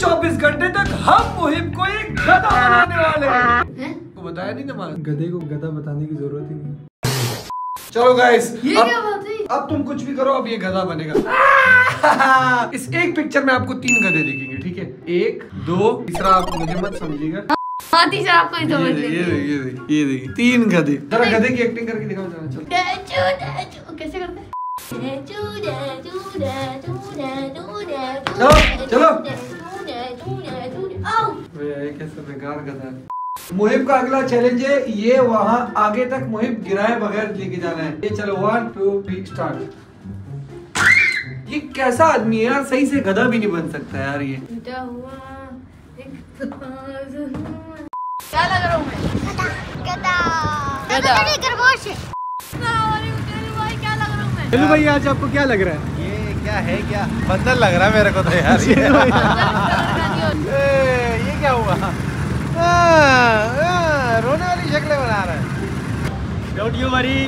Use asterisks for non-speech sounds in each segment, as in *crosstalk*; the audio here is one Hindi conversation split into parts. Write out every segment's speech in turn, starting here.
24 घंटे तक हम मुहिम को एक गधा बनाने वाले हैं? को बताया नहीं ना गधे को गधा बताने की ज़रूरत ही नहीं। चलो गाइस ये अब क्या बात है अब तुम कुछ भी करो अब ये गधा बनेगा। *laughs* इस एक पिक्चर में आपको तीन गधे दिखेंगे ठीक है? एक दो तीसरा आप मुझे मत समझिएगा। तीसरा आपको समझ ये देखिए, ये ये ये देखिए तीन गधे। जरा गधे की एक्टिंग करके दिखाओ जरा चलो। डैचू, डैचू, कैसे करते हैं? डैचू, डैचू, डैचू, डैचू, डैचू, चलो, चलो। ये कैसे बेकार गधा है। मुहिम का अगला चैलेंज है ये वहाँ आगे तक मुहिम गिराए बगैर लेके जाना है। ये चलो वन टू थ्री स्टार्ट ये कैसा आदमी है यार सही से गधा भी नहीं बन सकता यार ये। टूटा हुआ एक साज हुआ। क्या लग रहा हूँ मैं? गधा गधा। गधा। खरगोश है। भाई क्या लग रहा हूँ मैं? चलो भाई आज आपको क्या लग रहा है? ये क्या है क्या? बंदर लग रहा है मेरे को तो यार। *laughs* ये *laughs* क्या हुआ? हाँ, हाँ, रोने वाली शक्लें बना रहा है। Don't you worry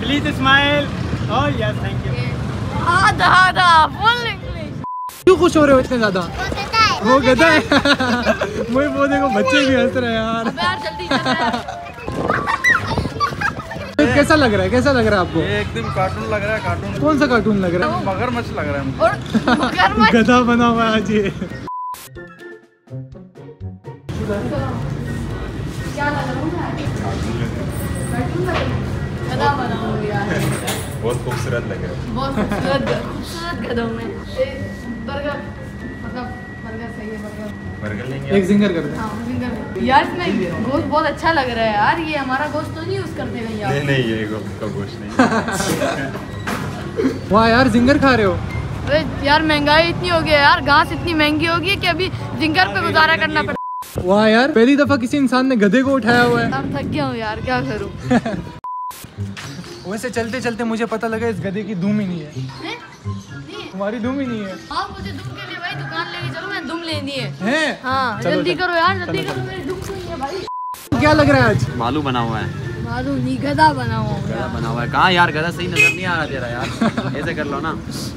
please smile oh yes thank you आधा आधा फुल इंग्लिश क्यों खुश हो रहे हो इतने ज़्यादा? वो गधा है वो *laughs* मुझे वो देखो बच्चे भी हंस रहे हैं यार। यार जल्दी चल तो कैसा लग रहा है? कैसा लग रहा है आपको? ये एकदम कार्टून लग रहा है कार्टून कौन सा कार्टून लग रहा है? मगरमच्छ लग रहा है और मगरमच्छ। है गधा बना हुआ है आज ये। बहुत खूबसूरत लग रहा है बहुत खूबसूरत खूबसूरत गधों में एक बर्गर मतलब बर्गर सही है बर्गर बर्गर लेंगे एक जिंगर कर दे। हाँ जिंगर यार इसमें गोश्त बहुत अच्छा लग रहा है यार ये हमारा गोश्त तो नहीं यूज़ करते कहीं नहीं नहीं ये गोश्त का गोश्त नहीं। *laughs* वाह यार जिंगर खा रहे हो? अरे यार महँगाई इतनी हो गई है यार घास इतनी महँगी होगी गई कि अभी जिंगर पे गुजारा करना पड़ता वाह यार पहली दफ़ा किसी इंसान ने गधे को उठाया हुआ है। है अब थक गया हूँ यार क्या करूँ? वैसे चलते चलते मुझे पता लगा इस गधे की धूम ही नहीं है। हैं? नहीं। तुम्हारी धूम ही नहीं है। हाँ मुझे दुम के लिए भाई दुकान लेके चलो मैं धूम लेनी है। हैं? हाँ जल्दी करो यार जल्दी करो मेरी धूम नहीं है भाई। क्या लग रहा है आज? मालू बना हुआ है। मालूम नहीं गधा बना हुआ गधा यार बना हुआ है। कहाँ यार गधा सही नज़र नहीं आ रहा तेरा यार। *laughs* ऐसे कर लो ना।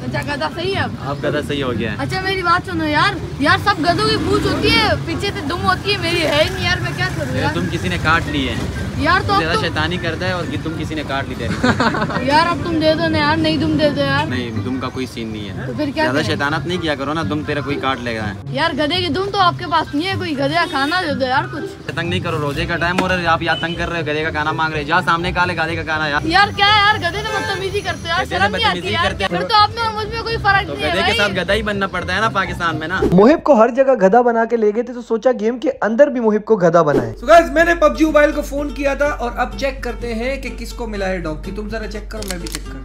अच्छा गधा सही है अब? अब गधा सही हो गया है। अच्छा मेरी बात सुनो यार। यार सब गधों की पूछ होती है पीछे से दुम होती है मेरी है नहीं यार मैं क्या करूँ तुम किसी ने काट ली है। यार तो ज़्यादा शैतानी करता है और कि तुम किसी ने काट ली तेरी। तुम *laughs* यार अब तुम दे दो ना यार नहीं तुम दे दो यार। नहीं तुम का कोई सीन नहीं है। तो फिर क्या ज़्यादा शैतानत नहीं किया करो ना तुम तेरा कोई काट लेगा। है यार गधे की दुम तो आपके पास नहीं है कोई गधे का खाना दे दो यार कुछ। तंग नहीं करो रोज़े का टाइम हो रहा है आप यहाँ तंग कर रहे हो गधे का खाना मांग रहे हो। जा सामने का ले गधे का खाना यार। यार क्या यार गधे तो बदतमीजी करते यार शर्म नहीं आती यार। हैं। फिर तो आप में और मुझमें कोई फ़र्क तो नहीं है गधे के साथ गधा ही बनना पड़ता है ना पाकिस्तान में ना? मुहिब को हर जगह गधा बना के ले गए थे तो सोचा गेम के अंदर भी मुहिब को गधा बनाए। So guys, मैंने पबजी मोबाइल को फ़ोन किया। था और अब चेक करते हैं कि किसको मिला है डॉन्की तुम जरा चेक करो मैं भी चेक करूँ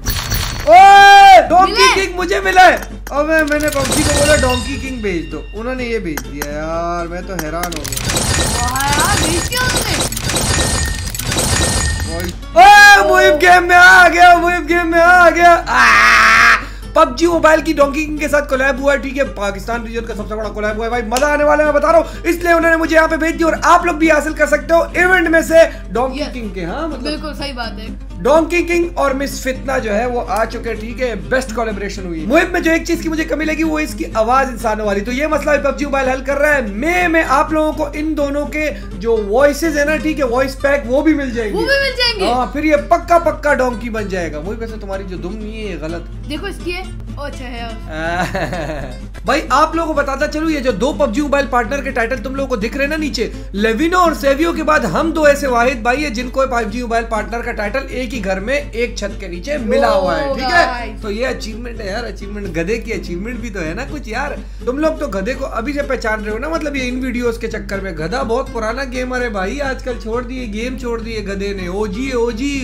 ओए डोंकी किंग मुझे मिला है। और मैं मैंने पबजी को बोला डोंकी किंग भेज दो। उन्होंने ये भेज दिया यार मैं तो हैरान हो गया। दिया मुहिब गेम में आ गया गेम में आ गया। पबजी मोबाइल की डोंकी किंग के साथ कोलैब हुआ है ठीक है? पाकिस्तान रीजन का सबसे बड़ा कोलैब हुआ है। भाई मज़ा आने वाला है मैं बता रहा हूँ। इसलिए उन्होंने मुझे यहाँ पे भेज दिया और आप लोग भी हासिल कर सकते हो। इवेंट में से डोंकी किंग के हाँ मतलब बिल्कुल सही बात है। डोंकी किंग और मिस फितना जो है वो आ चुके हैं ठीक है? बेस्ट कोलेब्रेशन हुई। मुहिब में जो एक चीज़ की मुझे कमी लगी वो इसकी आवाज़ इंसानों वाली। तो ये मसला पबजी मोबाइल हल कर रहा है। मैं मैं आप लोगों को इन दोनों के जो वॉइसेज है ना ठीक है वॉइस पैक वो भी मिल जाएँगे। वो भी मिल जाएँगे? हाँ फिर ये पक्का पक्का डोंकी बन जाएगा। वही वैसे तुम्हारी जो दुम नहीं है ये गलत। देखो इसकी है अच्छा है *laughs* भाई आप लोगों को बताता चलूँ ये जो दो पबजी मोबाइल पार्टनर के टाइटल तुम लोगों को दिख रहे ना नीचे लेविनो और सेवियो के बाद हम दो ऐसे वाहिद भाई है जिनको पबजी मोबाइल पार्टनर का टाइटल एक ही घर में एक छत के नीचे मिला हुआ है ठीक है? तो ये अचीवमेंट है यार अचीवमेंट गधे की अचीवमेंट भी तो है ना कुछ यार। तुम लोग तो गधे को अभी से पहचान रहे हो ना मतलब ये इन वीडियोस के चक्कर में। गधा बहुत पुराना गेमर है भाई आजकल छोड़ दिए गेम छोड़ दिए गधे ने। ओजी ओजी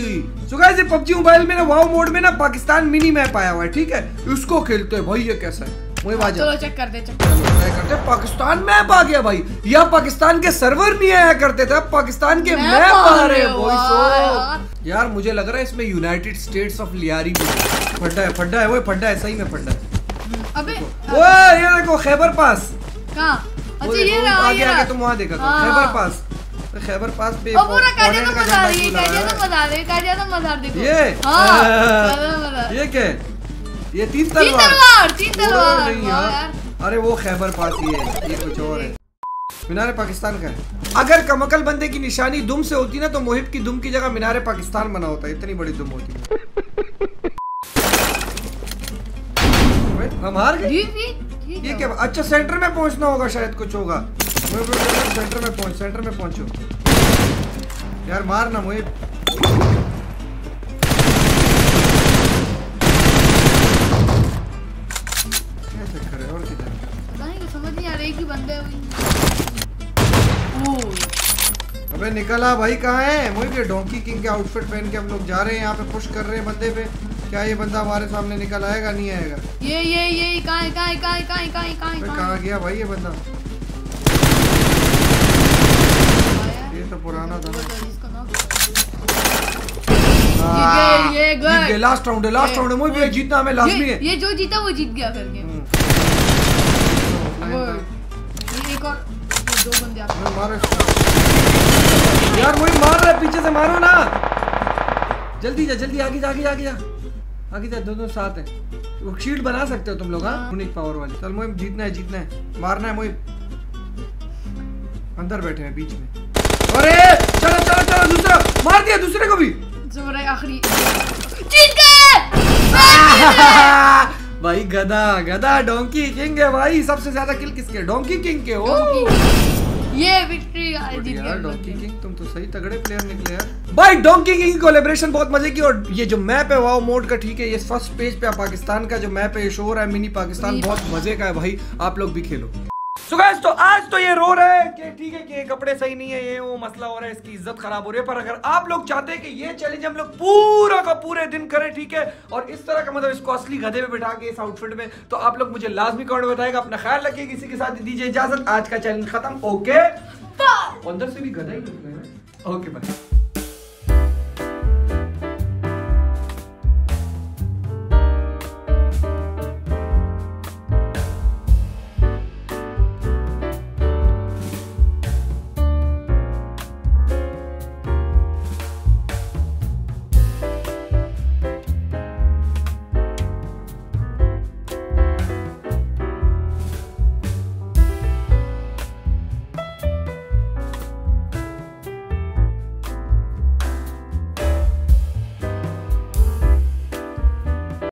सो गाइस ये पबजी मोबाइल में ना वाओ मोड में ना पाकिस्तान मिनी मैप आया हुआ है ठीक है? उसको खेलते है भाई ये कैसा है? बात चलो चेक कर दे चेक ट्राई करते पाकिस्तान मैप आ गया भाई। यह पाकिस्तान के सर्वर नहीं आया करते थे पाकिस्तान के मैप आ रहे हैं हो, तो यार मुझे लग रहा है इसमें यूनाइटेड स्टेट्स ऑफ़ लियारी भी फड्डा है फड्डा है वो फड्डा है सही में फड्डा है। अबे वो ये देखो खैबर पास। कहाँ? वो अच्छा ये रहा आगे ये आगे तुम वहाँ देखा था। हाँ। खैबर पास। तो खैबर पास पे ओ पूरा काजिया तो का मज़ा आ रही है फूला तो मज़ा आ रही है काजिया तो मज़ा आ रही देखो। ये हाँ ये क्या है? ये तीन तलवार। तीन तलवार तीन तलवार यार। अरे वो खैबर पासी है ये कुछ और है। मीनार पाकिस्तान का है। अगर कमकल बंदे की निशानी दुम से होती ना तो मोहिब की दुम की जगह मीनार पाकिस्तान बना होता है इतनी बड़ी दुम होती। ओए, हम हार गए? ये है क्या अच्छा सेंटर में पहुँचना होगा शायद कुछ होगा। सेंटर में पहुँच सेंटर में पहुंचो। यार मार ना मोहिब। समझ नहीं आ रही कि बंदे अबे निकला भाई कहाँ है? मुझे ये डोंकी किंग के आउटफिट पहन के हम लोग जा रहे हैं यहाँ पे पुश कर रहे हैं बंदे पे। क्या ये बंदा हमारे सामने निकल आएगा नहीं आएगा? ये ये ये कहाँ है कहाँ है कहाँ है कहाँ है कहाँ है कहाँ है कहाँ कहाँ गया भाई ये बंदा? ये तो पुराना था इसका हाँ, ये लास्ट राउंड है लास्ट राउंड है मुझे जीतना हमें लाजमी है ये जो जीता वो जीत गया करके ये एक और दो बंदे आप मारो यार वही मार रहा है पीछे से मारो ना। जल्दी जा जल्दी आगे जा आगे जा आगे जा। आगे जा दोनों साथ है। वो शील्ड बना सकते हो तुम लोग हाँ? यूनिक पावर वाली। चल मोहिब जीतना है जीतना है। मारना है मोहिब अंदर बैठे हैं बीच में। अरे चलो चलो चलो दूसरा। मार दिया दूसरे को भी। जो आखिरी। जीत गए! *laughs* भाई गधा गधा डोंकी किंग है भाई। सबसे ज़्यादा किल किसके? डोंकी किंग के हो ये विक्ट्री यार डोंकी किंग तुम तो सही तगड़े प्लेयर निकले यार। भाई डोंकी किंग कोलेब्रेशन बहुत मज़े की और ये जो मैप है वाओ मोड का ठीक है। ये फ़र्स्ट पेज पे पाकिस्तान का जो मैप है ये शोर है मिनी पाकिस्तान बहुत मज़े का है भाई। आप लोग भी खेलो। सो गाइस तो आज तो ये रो रहा है कि ठीक है कि ये कपड़े सही नहीं है ये वो मसला हो रहा है इसकी इज़्ज़त खराब हो रही है। पर अगर आप लोग चाहते हैं कि ये चैलेंज हम लोग पूरा का पूरे दिन करें ठीक है? और इस तरह का मतलब इसको असली गधे में बिठा के इस आउटफिट में तो आप लोग मुझे लाजमी कमेंट में बताएगा अपना ख्याल रखिए किसी के साथ दीजिए इजाज़त। आज का चैलेंज खत्म ओके अंदर से भी गधा ही ओके बाय